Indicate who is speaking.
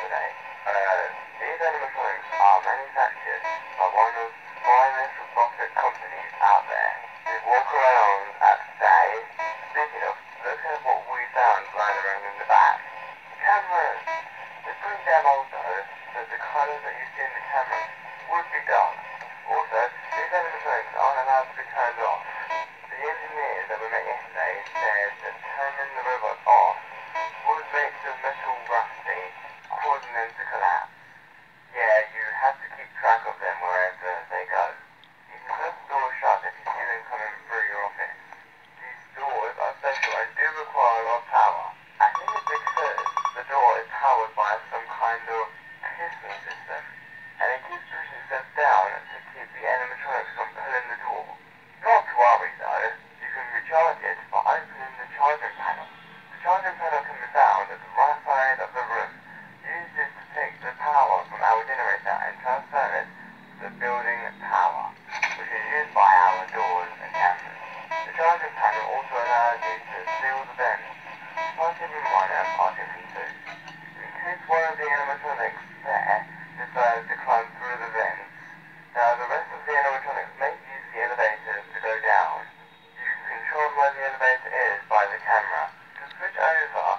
Speaker 1: today. Uh, these animatronics are manufactured by one of the finest robotic companies out there. We walk around at day. Speaking of, look at what we found lying around in the back. Cameras. It's pretty damn old though, so the colours that you see in the camera would be dark. Also, and will also allow you to seal the vents. possibly one and possibly two. You choose one of the animatronics there, decides to climb through the vents. Now the rest of the animatronics may use the elevator to go down. You can control where the elevator is by the camera. To switch over,